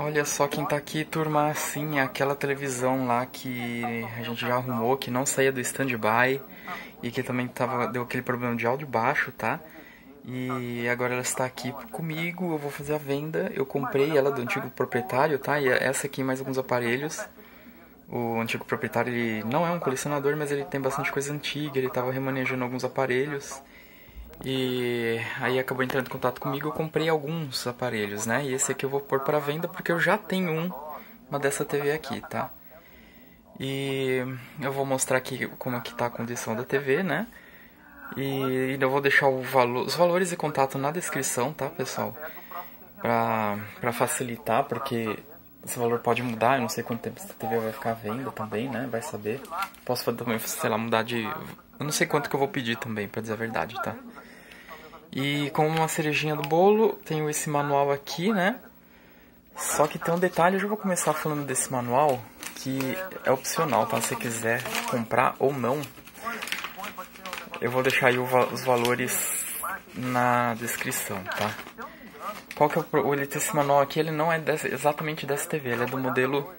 Olha só quem tá aqui, turma, assim, aquela televisão lá que a gente já arrumou, que não saía do stand-by e que também tava, deu aquele problema de áudio baixo, tá? E agora ela está aqui comigo, eu vou fazer a venda. Eu comprei ela do antigo proprietário, tá? E essa aqui mais alguns aparelhos. O antigo proprietário, ele não é um colecionador, mas ele tem bastante coisa antiga, ele estava remanejando alguns aparelhos. E aí acabou entrando em contato comigo, eu comprei alguns aparelhos, né? E esse aqui eu vou pôr para venda porque eu já tenho um, uma dessa TV aqui, tá? E eu vou mostrar aqui como é que tá a condição da TV, né? E eu vou deixar valo, os valores e contato na descrição, tá, pessoal? Pra, pra facilitar, porque esse valor pode mudar, eu não sei quanto tempo essa TV vai ficar à venda também, né? Vai saber. Posso também, sei lá, mudar de... Eu não sei quanto que eu vou pedir também, pra dizer a verdade, tá? E como uma cerejinha do bolo, tenho esse manual aqui, né? Só que tem um detalhe, eu já vou começar falando desse manual, que é opcional, tá? Se você quiser comprar ou não. Eu vou deixar aí os valores na descrição, tá? Qual que é o... Esse manual aqui, ele não é dessa, exatamente dessa TV, ele é do modelo...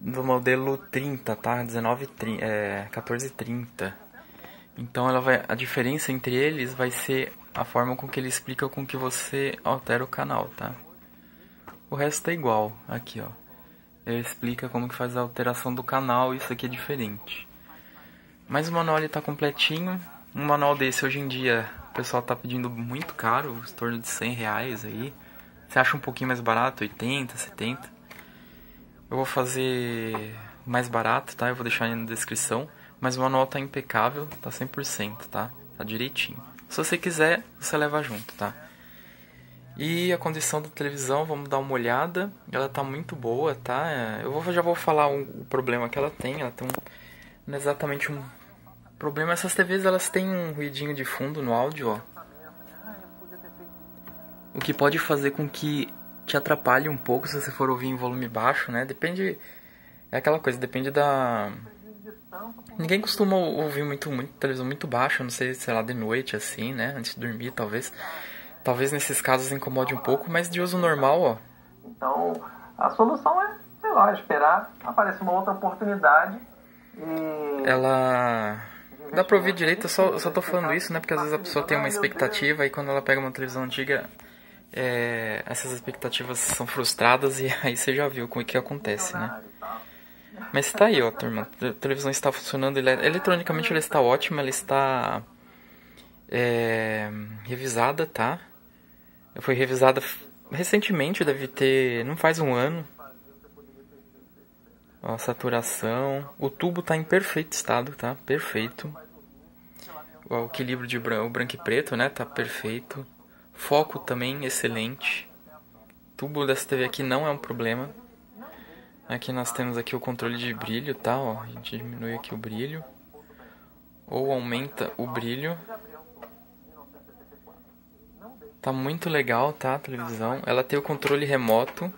Do modelo 30, tá? 19, é, 1430. Então ela vai, a diferença entre eles vai ser a forma com que ele explica com que você altera o canal, tá? O resto é igual, aqui ó. Ele explica como que faz a alteração do canal, isso aqui é diferente. Mas o manual ele tá completinho. Um manual desse hoje em dia o pessoal tá pedindo muito caro, em torno de 100 reais aí. Você acha um pouquinho mais barato, 80, 70. Eu vou fazer mais barato, tá? Eu vou deixar aí na descrição. Mas o manual tá impecável, tá 100%, tá? Tá direitinho. Se você quiser, você leva junto, tá? E a condição da televisão, vamos dar uma olhada. Ela tá muito boa, tá? Eu vou, já vou falar o um, problema que ela tem. Ela tem um, não é exatamente um problema. Essas TVs elas têm um ruidinho de fundo no áudio, ó. O que pode fazer com que te atrapalhe um pouco se você for ouvir em volume baixo, né? Depende. É aquela coisa, depende da Ninguém costuma ouvir muito, muito televisão muito baixa, não sei, sei lá, de noite assim, né? Antes de dormir, talvez. Talvez nesses casos incomode um pouco, mas de uso normal, ó. Então, a solução é, sei lá, esperar aparecer uma outra oportunidade e. Ela. Dá pra ouvir direito, eu só, eu só tô falando isso, né? Porque às vezes a pessoa tem uma expectativa e quando ela pega uma televisão antiga, é, essas expectativas são frustradas e aí você já viu é que acontece, né? Mas tá aí, ó, turma. A televisão está funcionando. Eletronicamente ela está ótima, ela está é, revisada, tá? Foi revisada recentemente, deve ter. não faz um ano. Ó, saturação. O tubo tá em perfeito estado, tá? Perfeito. O equilíbrio de branco, branco e preto, né? Tá perfeito. Foco também excelente. Tubo dessa TV aqui não é um problema. Aqui nós temos aqui o controle de brilho, tá? Ó, a gente diminui aqui o brilho. Ou aumenta o brilho. Tá muito legal, tá? A televisão. Ela tem o controle remoto.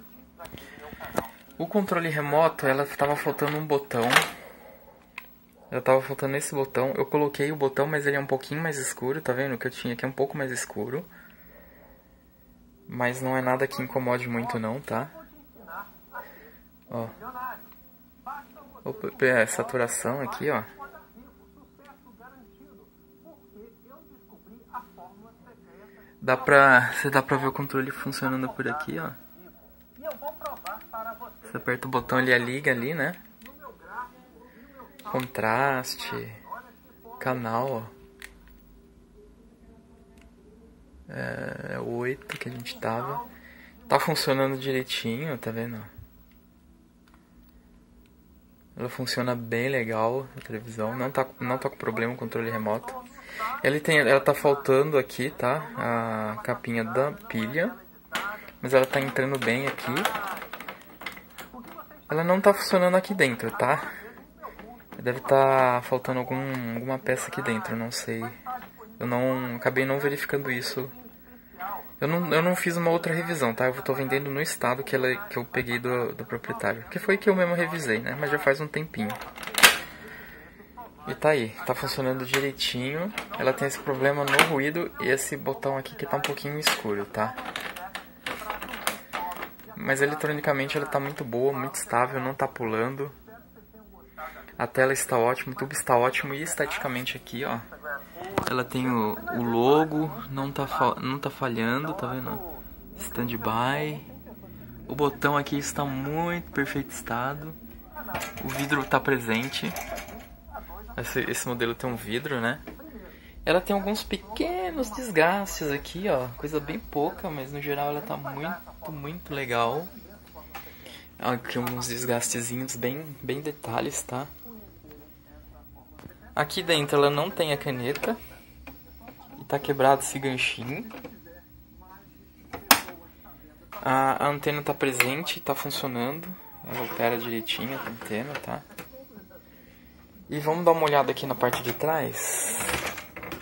O controle remoto, ela tava faltando um botão. Ela tava faltando esse botão. Eu coloquei o botão, mas ele é um pouquinho mais escuro, tá vendo? O que eu tinha aqui é um pouco mais escuro. Mas não é nada que incomode muito não, tá? Ó. Opa, é, saturação aqui, ó. Dá pra, você dá pra ver o controle funcionando por aqui, ó. Você aperta o botão, ele liga ali, né? Contraste, canal, ó. É, 8 que a gente tava. Tá funcionando direitinho, tá vendo? Ela funciona bem legal a televisão, não tá, não tá com problema o controle remoto. Ele tem, ela tá faltando aqui, tá? A capinha da pilha, mas ela tá entrando bem aqui. Ela não tá funcionando aqui dentro, tá? Deve estar tá faltando algum, alguma peça aqui dentro, não sei. Eu não acabei não verificando isso eu não, eu não fiz uma outra revisão, tá? Eu tô vendendo no estado que, ela, que eu peguei do, do proprietário. Que foi que eu mesmo revisei, né? Mas já faz um tempinho. E tá aí, tá funcionando direitinho. Ela tem esse problema no ruído e esse botão aqui que tá um pouquinho escuro, tá? Mas eletronicamente ela tá muito boa, muito estável, não tá pulando. A tela está ótima, o tubo está ótimo e esteticamente aqui, ó. Ela tem o, o logo, não tá, não tá falhando, tá vendo? Standby. O botão aqui está muito perfeito estado. O vidro está presente. Esse, esse modelo tem um vidro, né? Ela tem alguns pequenos desgastes aqui, ó. Coisa bem pouca, mas no geral ela tá muito, muito legal. Aqui alguns desgastezinhos bem, bem detalhes, tá? Aqui dentro ela não tem a caneta. Tá quebrado esse ganchinho. A, a antena tá presente, tá funcionando. Ela opera direitinho a antena, tá? E vamos dar uma olhada aqui na parte de trás.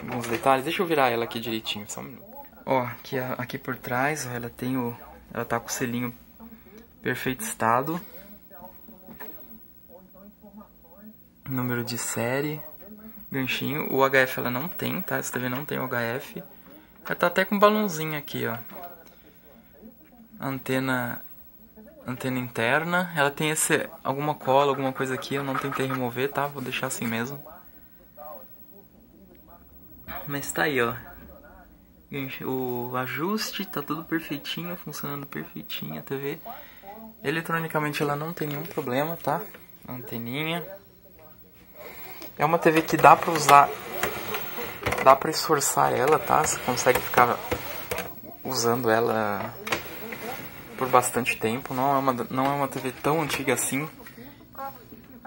Alguns detalhes. Deixa eu virar ela aqui direitinho, só um minuto. Ó, aqui, aqui por trás, ó, ela tem o... Ela tá com o selinho perfeito estado. Número de série. Ganchinho. O HF ela não tem, tá? Essa TV não tem HF. Ela tá até com balãozinho aqui, ó antena antena interna. Ela tem esse alguma cola, alguma coisa aqui, eu não tentei remover, tá? Vou deixar assim mesmo. Mas tá aí, ó. O ajuste tá tudo perfeitinho, funcionando perfeitinho a TV. Eletronicamente ela não tem nenhum problema, tá? anteninha. É uma TV que dá pra usar, dá pra esforçar ela, tá? Você consegue ficar usando ela por bastante tempo. Não é uma, não é uma TV tão antiga assim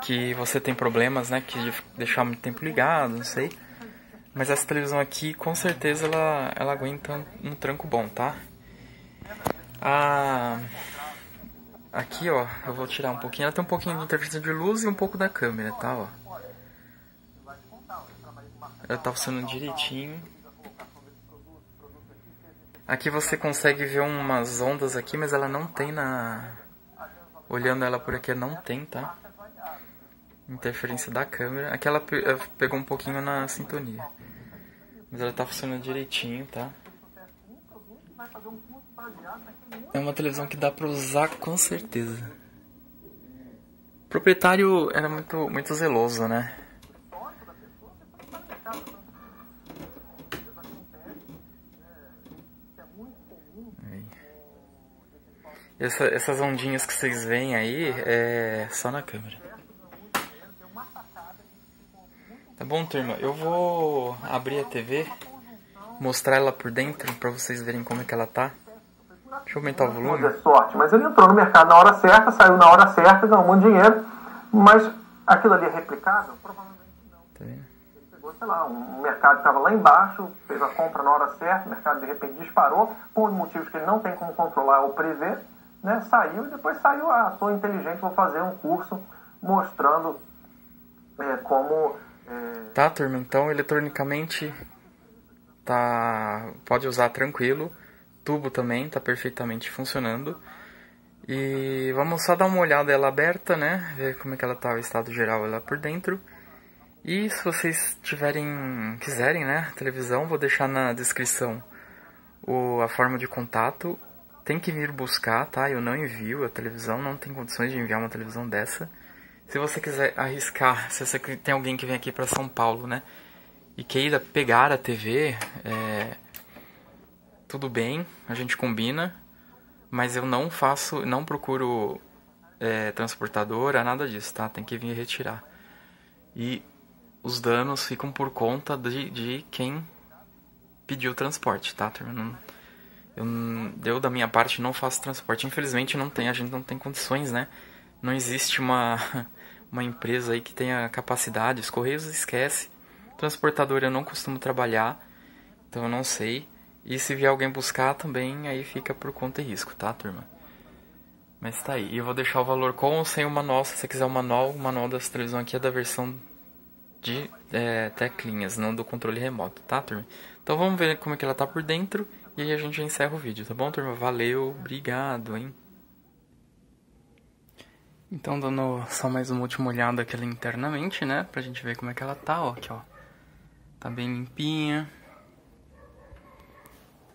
que você tem problemas, né? Que de deixar muito tempo ligado, não sei. Mas essa televisão aqui, com certeza, ela, ela aguenta um tranco bom, tá? Ah, aqui, ó, eu vou tirar um pouquinho. Ela tem um pouquinho de interferência de luz e um pouco da câmera, tá? Ó. Ela tá funcionando direitinho. Aqui você consegue ver umas ondas aqui, mas ela não tem na... Olhando ela por aqui, não tem, tá? Interferência da câmera. Aqui ela pegou um pouquinho na sintonia. Mas ela tá funcionando direitinho, tá? É uma televisão que dá pra usar com certeza. O proprietário era muito, muito zeloso, né? Essa, essas ondinhas que vocês veem aí é só na câmera. Tá bom, turma? Eu vou abrir a TV, mostrar ela por dentro pra vocês verem como é que ela tá. Deixa eu aumentar o volume. É sorte, mas ele entrou no mercado na hora certa, saiu na hora certa, ganhou um dinheiro, mas aquilo ali é replicável? Provavelmente não. Tá vendo? Ele pegou, sei lá, um mercado estava lá embaixo, fez a compra na hora certa, o mercado de repente disparou, por motivos que ele não tem como controlar ou prever, né, saiu e depois saiu a ah, sou inteligente, vou fazer um curso mostrando é, como. É... Tá, turma, então eletronicamente tá pode usar tranquilo. Tubo também tá perfeitamente funcionando. E vamos só dar uma olhada ela aberta, né? Ver como é que ela tá, o estado geral ela por dentro. E se vocês tiverem, quiserem, né, televisão, vou deixar na descrição o, a forma de contato tem que vir buscar, tá? Eu não envio a televisão, não tem condições de enviar uma televisão dessa. Se você quiser arriscar, se você tem alguém que vem aqui para São Paulo, né? E queira pegar a TV, é, tudo bem, a gente combina, mas eu não faço, não procuro é, transportadora, nada disso, tá? Tem que vir retirar. E os danos ficam por conta de, de quem pediu o transporte, tá? Não, eu, eu, da minha parte, não faço transporte. Infelizmente, não tem, a gente não tem condições, né? Não existe uma, uma empresa aí que tenha capacidade. Os Correios esquece. Transportador eu não costumo trabalhar, então eu não sei. E se vier alguém buscar também, aí fica por conta e risco, tá, turma? Mas tá aí. E eu vou deixar o valor com ou sem o manual. Se você quiser o manual, o manual dessa televisão aqui é da versão de é, teclinhas, não do controle remoto, tá, turma? Então vamos ver como é que ela tá por dentro e aí a gente encerra o vídeo, tá bom, turma? Valeu, obrigado, hein? Então, dando só mais uma última olhada aqui internamente, né? Pra gente ver como é que ela tá, ó. Aqui, ó. Tá bem limpinha.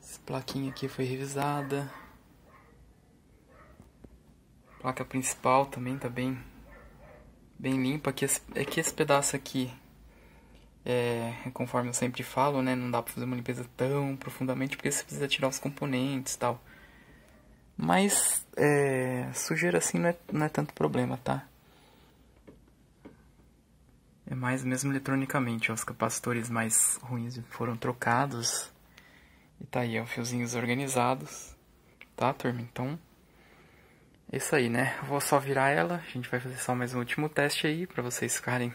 Essa plaquinha aqui foi revisada. Placa principal também tá bem, bem limpa. Aqui, é que esse pedaço aqui, é, conforme eu sempre falo, né? Não dá pra fazer uma limpeza tão profundamente porque você precisa tirar os componentes e tal. Mas é, sujeira assim não é, não é tanto problema, tá? É mais mesmo eletronicamente, os capacitores mais ruins foram trocados. E tá aí, ó, fiozinhos organizados. Tá, turma? Então, é isso aí, né? Eu vou só virar ela, a gente vai fazer só mais um último teste aí, pra vocês ficarem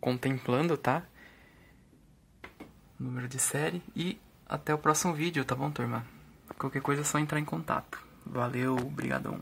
contemplando, tá? Número de série e até o próximo vídeo, tá bom, turma? Qualquer coisa é só entrar em contato. Valeu, brigadão.